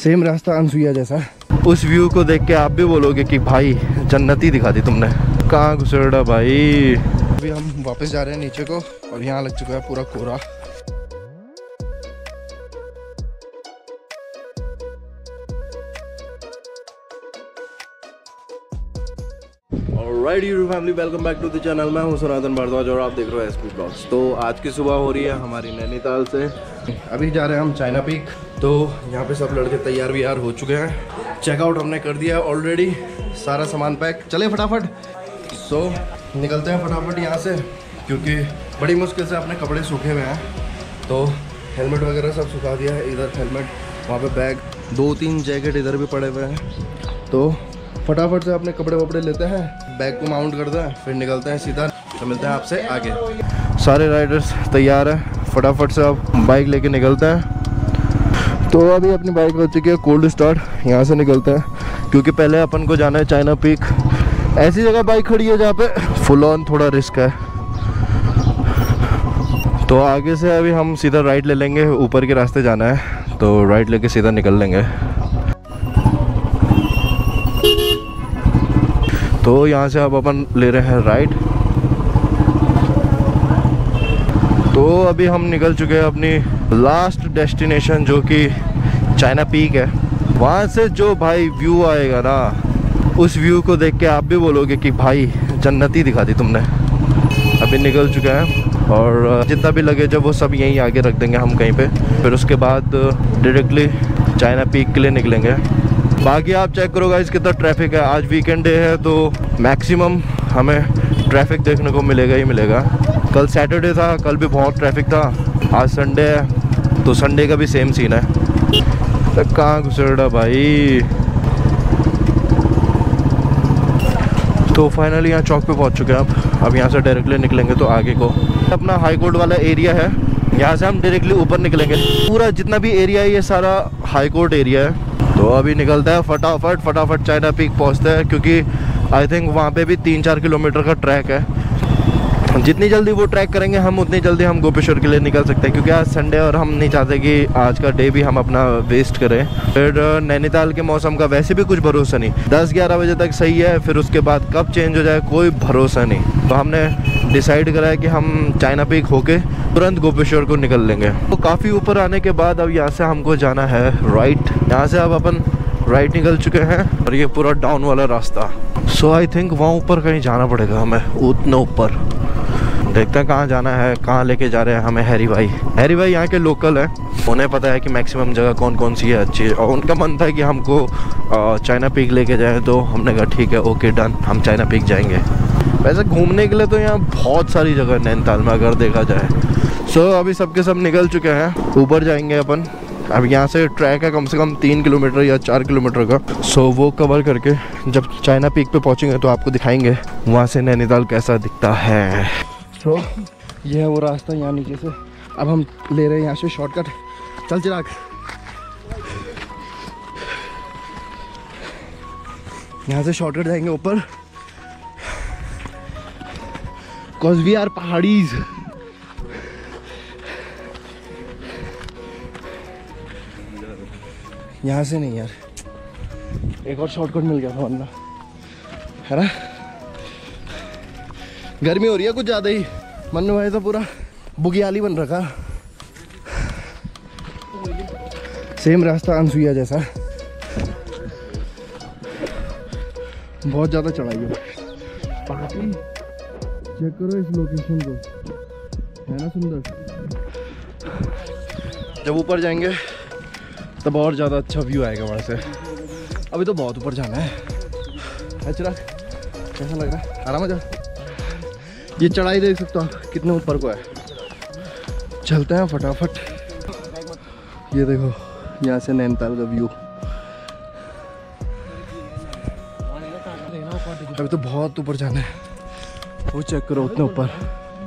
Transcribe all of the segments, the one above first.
Same रास्ता अनसुईया जैसा। उस व्यू को देख के आप भी बोलोगे कि भाई जन्नती दिखा दी तुमने। कहाँ घुसेड़ा भाई? अभी हम वापस जा रहे हैं नीचे को और यहाँ लग चुका है पूरा कोरा right you family welcome back to the channel मैं हूँ सनातन भारद्वाज और आप देख रहे हो एस पी ब्लॉग्स तो आज की सुबह हो रही है हमारी नैनीताल से। अभी जा रहे हैं हम चाइना पीक। तो यहाँ पे सब लड़के तैयार व्यार हो चुके हैं। चेकआउट हमने कर दिया है ऑलरेडी सारा सामान पैक चले फटाफट। सो निकलते हैं फटाफट यहाँ से, क्योंकि बड़ी मुश्किल से अपने कपड़े सूखे हुए हैं। तो हेलमेट वगैरह सब सुखा दिया है, इधर हेलमेट वहाँ पे बैग दो तीन जैकेट इधर भी पड़े हुए हैं। तो फटाफट से अपने कपड़े वपड़े लेते हैं बैग को माउंट करते हैं फिर निकलते हैं सीधा। तो मिलते हैं आपसे आगे। सारे राइडर्स तैयार हैं, फटाफट से आप बाइक लेके निकलते हैं। तो अभी अपनी बाइक हो चुकी है कोल्ड स्टार्ट यहाँ से निकलते हैं, क्योंकि पहले अपन को जाना है चाइना पीक ऐसी जगह बाइक खड़ी है जहाँ पे फुल ऑन थोड़ा रिस्क है। तो आगे से अभी हम सीधा राइट ले लेंगे, ऊपर के रास्ते जाना है तो राइट लेके सीधा निकल लेंगे। तो यहाँ से अब अपन ले रहे हैं राइट तो अभी हम निकल चुके हैं अपनी लास्ट डेस्टिनेशन जो कि चाइना पीक है। वहाँ से जो भाई व्यू आएगा ना, उस व्यू को देख के आप भी बोलोगे कि भाई, जन्नती दिखा दी तुमने। अभी निकल चुका है और, जितना भी लगे जब वो सब यहीं आगे रख देंगे हम कहीं पे। फिर उसके बाद डायरेक्टली चाइना पीक के लिए निकलेंगे। बाकी आप चेक करो गाइस कितना ट्रैफ़िक है। आज वीकेंड डे है तो मैक्सिमम हमें ट्रैफ़िक देखने को मिलेगा ही मिलेगा। कल सैटरडे था, कल भी बहुत ट्रैफ़िक था। आज संडे है तो संडे का भी सेम सीन है। तो कहाँ रहा भाई? तो फाइनली यहाँ चौक पे पहुँच चुके हैं अब अब यहाँ से डायरेक्टली निकलेंगे तो आगे को। अपना हाई कोर्ट वाला एरिया है। यहाँ से हम डायरेक्टली ऊपर निकलेंगे। पूरा जितना भी एरिया है, ये सारा हाई कोर्ट एरिया है। तो अभी निकलता है फटाफट फटाफट चाइना पीक पहुँचते हैं, क्योंकि आई थिंक वहाँ पे भी तीन चार किलोमीटर का ट्रैक है। जितनी जल्दी वो ट्रैक करेंगे, हम उतनी जल्दी हम गोपेश्वर के लिए निकल सकते हैं। क्योंकि आज संडे और हम नहीं चाहते कि आज का डे भी हम अपना वेस्ट करें। फिर नैनीताल के मौसम का वैसे भी कुछ भरोसा नहीं। दस ग्यारह बजे तक सही है, फिर उसके बाद कब चेंज हो जाए, कोई भरोसा नहीं। तो हमने डिसाइड करा है कि हम चाइना पीक होके तुरंत गोपेश्वर को निकल लेंगे। तो काफ़ी ऊपर आने के बाद अब यहाँ से हमको जाना है राइट यहाँ से अब अपन राइट निकल चुके हैं और ये पूरा डाउन वाला रास्ता। सो आई थिंक वहाँ ऊपर कहीं जाना पड़ेगा हमें, उतना ऊपर। देखते हैं कहाँ जाना है कहाँ लेके जा रहे हैं हमें हैरी भाई। हैरी भाई यहाँ के लोकल है। उन्हें पता है कि मैक्सिमम जगह कौन कौन सी है अच्छी। और उनका मन था कि हमको चाइना पीक लेके जाए तो हमने कहा ठीक है ओके डन हम चाइना पीक जाएँगे। वैसे घूमने के लिए तो यहाँ बहुत सारी जगह नैनीताल में अगर देखा जाए। सो so, अभी सबके सब निकल चुके हैं। ऊपर जाएँगे अपन। अब यहाँ से ट्रैक है कम से कम तीन किलोमीटर या चार किलोमीटर का। सो so, वो कवर करके जब चाइना पीक पे पहुँचेंगे तो आपको दिखाएँगे। वहाँ से नैनीताल कैसा दिखता है। तो ये है वो रास्ता यहाँ नीचे से। अब हम ले रहे हैं यहाँ से शॉर्टकट चल चिराग। यहाँ से शॉर्टकट जाएँगे ऊपर। कॉज वी आर पहाड़ीज। यहाँ से नहीं यार। एक और शॉर्टकट मिल गया था वरना। है ना? गर्मी हो रही है कुछ ज़्यादा ही। मन में भाई तो पूरा बुगियाली बन रखा। सेम रास्ता अनसुईया जैसा। बहुत ज़्यादा चढ़ाई है। चेक करो इस लोकेशन को। है ना सुंदर? जब ऊपर जाएँगे, तब और ज़्यादा अच्छा व्यू आएगा वहाँ से। अभी तो बहुत ऊपर जाना है। अच्छा कैसा लग रहा है? आराम आ जा ये चढ़ाई देख सकते हो कितने ऊपर को है। चलते हैं फटाफट। ये देखो, यहाँ से नैनीताल का व्यू अभी तो बहुत ऊपर जाना है। वो चेक करो उतने ऊपर।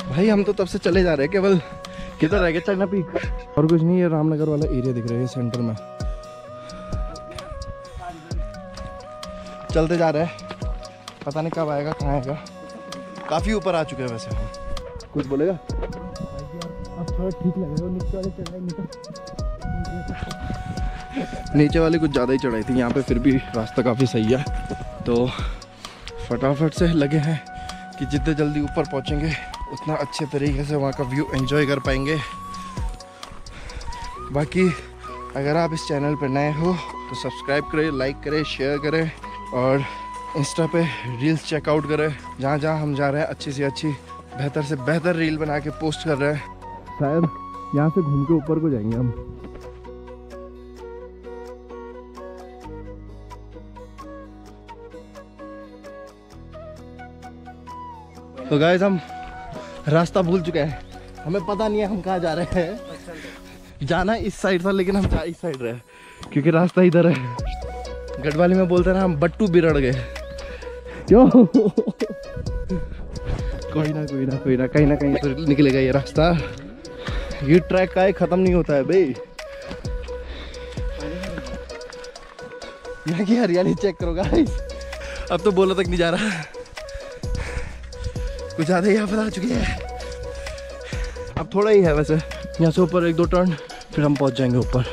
भाई, हम तो तब से चले जा रहे हैं, केवल किधर रह गए? चाइना पीक और कुछ नहीं है रामनगर वाला एरिया दिख रहा है सेंटर में। चलते जा रहे हैं। पता नहीं कब आएगा, कहाँ आएगा। काफ़ी ऊपर आ चुके हैं वैसे हम। कुछ बोलेगा? अब थोड़ा ठीक लगेगा नीचे वाले चढ़ाई नीचे वाली कुछ ज़्यादा ही चढ़ाई थी यहाँ पे फिर भी रास्ता काफ़ी सही है। तो फटाफट से लगे हैं कि जितने जल्दी ऊपर पहुँचेंगे उतना अच्छे तरीके से वहाँ का व्यू एंजॉय कर पाएँगे। बाकी अगर आप इस चैनल पर नए हो तो सब्सक्राइब करें लाइक करें शेयर करें और इंस्टा पे रील्स चेकआउट करें जहाँ जहाँ हम जा रहे हैं अच्छी से अच्छी बेहतर से बेहतर रील बना के पोस्ट कर रहे हैं। शायद यहाँ से घूम के ऊपर को जाएँगे हम। तो गाइस हम रास्ता भूल चुके हैं। हमें पता नहीं है हम कहाँ जा रहे हैं। जाना इस साइड था लेकिन हम जा इस साइड रहे क्योंकि रास्ता इधर है। गढ़वाली में बोलते हैं ना हम बट्टू बिरड़ गए। क्यों कोई ना कोई ना कोई ना, कहीं ना कहीं तो निकलेगा ये रास्ता। ये ट्रैक का खत्म नहीं होता है भाई। यहाँ की हरियाली चेक करो गाइस अब तो बोला तक नहीं जा रहा। कुछ ज़्यादा यहाँ आ चुकी है। अब थोड़ा ही है वैसे। यहाँ से ऊपर एक दो टर्न फिर हम पहुँच जाएँगे ऊपर।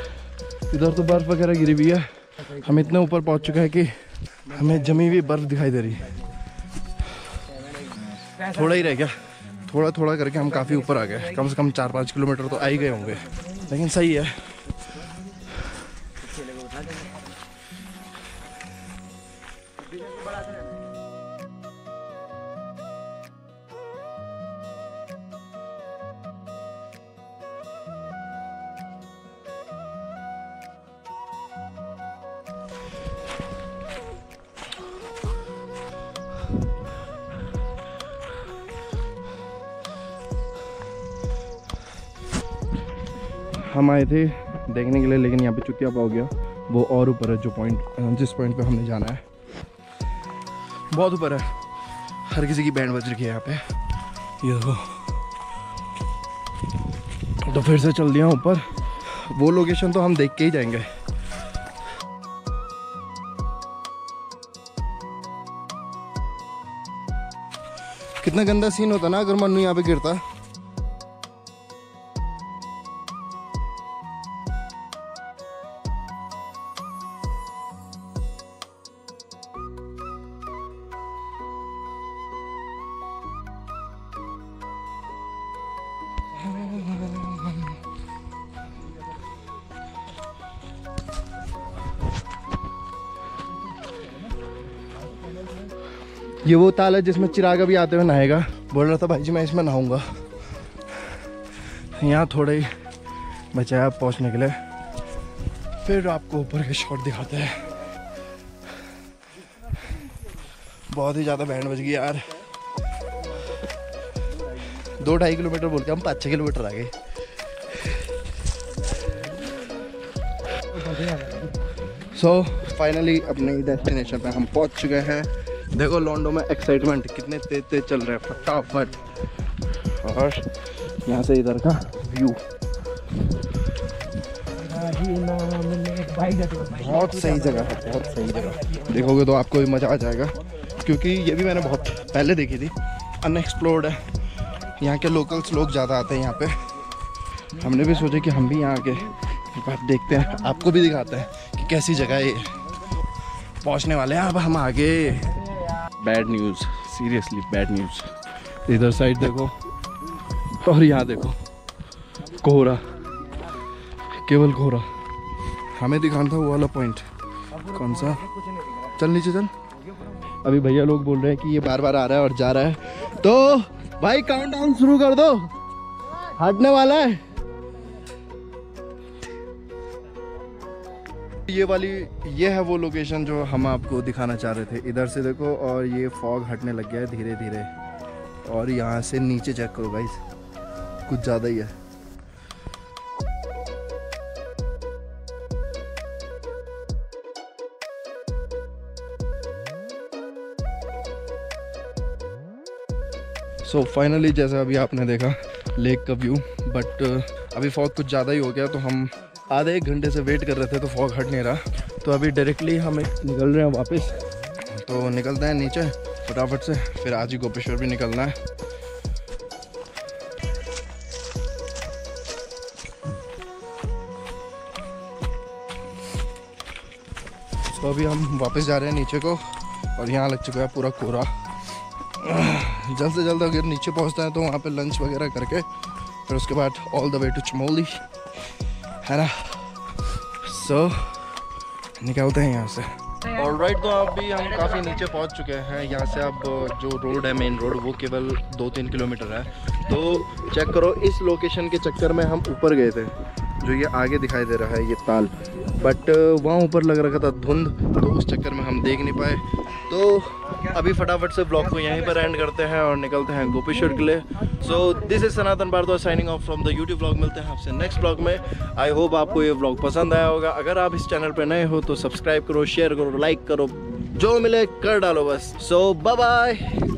इधर तो बर्फ़ वगैरह गिरी हुई है। हम इतने ऊपर पहुँच चुके हैं कि हमें जमी हुई बर्फ़ दिखाई दे रही है। थोड़ा ही रह गया। थोड़ा थोड़ा करके हम काफ़ी ऊपर आ गए। कम से कम चार, पाँच किलोमीटर तो आ ही गए होंगे। लेकिन सही है। हम आए थे देखने के लिए, लेकिन यहाँ पे चुतिया हो गया। वो और ऊपर है जो पॉइंट जिस पॉइंट पे हमने जाना है। बहुत ऊपर है। हर किसी की बैंड बज रखी है यहाँ पे। ये देखो। तो फिर से चल दिया ऊपर। वो लोकेशन तो हम देख के ही जाएँगे। कितना गंदा सीन होता ना, अगर मनु यहाँ पे गिरता। ये वो ताल है जिसमें चिरागा भी आते हुए नहाएगा। बोल रहा था भाई जी, मैं इसमें नहाऊँगा। यहाँ थोड़े ही बचाया है पहुँचने के लिए। फिर आपको ऊपर के शॉट दिखाते हैं। बहुत ही ज़्यादा बैंड बज गई यार। दो ढाई किलोमीटर बोल के हम पाँच छः किलोमीटर आ गए सो फाइनली अपने डेस्टिनेशन पे हम पहुँच चुके हैं। देखो लॉन्डो में एक्साइटमेंट कितने तेज तेज चल रहे हैं, फटाफट। और यहाँ से इधर का व्यू बहुत सही जगह है, बहुत सही जगह। देखोगे तो आपको भी मज़ा आ जाएगा, क्योंकि ये भी मैंने बहुत पहले देखी थी। अनएक्सप्लोर्ड है। यहाँ के लोकल्स लोग ज़्यादा आते हैं यहाँ पे। हमने भी सोचा कि हम भी यहाँ आके बार देखते हैं, आपको भी दिखाते हैं कि कैसी जगह है ये। पहुँचने वाले हैं, अब हम आगे। Bad news seriously bad news इधर साइड देखो। और यहाँ देखो। कोहरा। केवल कोहरा। हमें दिखाना था वो वाला पॉइंट कौन सा? चल नीचे चल। अभी भैया लोग बोल रहे हैं कि ये बार बार आ रहा है और जा रहा है। तो भाई काउंटडाउन शुरू कर दो। हटने वाला है। ये वाली ये है वो लोकेशन जो हम आपको दिखाना चाह रहे थे। इधर से देखो और ये फॉग हटने लग गया है धीरे धीरे और यहाँ से नीचे चेक करो गाइस कुछ ज़्यादा ही है। सो so, फाइनली जैसे अभी आपने देखा लेक का व्यू बट अभी फॉग कुछ ज़्यादा ही हो गया तो हम आधे एक घंटे से वेट कर रहे थे तो फॉग हट नहीं रहा। तो अभी डायरेक्टली हम निकल रहे हैं वापस। तो निकलते हैं नीचे, फटाफट से। फिर आज ही गोपेश्वर भी निकलना है। तो अभी हम वापस जा रहे हैं नीचे को, और यहाँ लग चुका है पूरा कोरा जल्द से जल्द अगर नीचे पहुँचते हैं तो वहाँ पे लंच वगैरह करके, फिर उसके बाद all the way to Chamoli है ना सो so, निकलते हैं यहाँ से। और राइट तो अभी हम काफ़ी नीचे पहुँच चुके हैं। यहाँ से अब जो रोड है मेन रोड वो केवल दो तीन किलोमीटर है। तो चेक करो इस लोकेशन के चक्कर में हम ऊपर गए थे जो ये आगे दिखाई दे रहा है ये ताल। बट वहाँ ऊपर लग रखा था धुंध तो उस चक्कर में हम देख नहीं पाए। तो अभी फटाफट से ब्लॉग को यहीं पर एंड करते हैं और निकलते हैं गोपेश्वर के लिए। So this is Sanatan Bhardwaj signing off from the YouTube blog मिलते हैं आपसे नेक्स्ट ब्लॉग में। आई होप आपको ये ब्लॉग पसंद आया होगा। अगर आप इस चैनल पर नए हो तो सब्सक्राइब करो शेयर करो लाइक करो। जो मिले, कर डालो बस। सो बाय बाय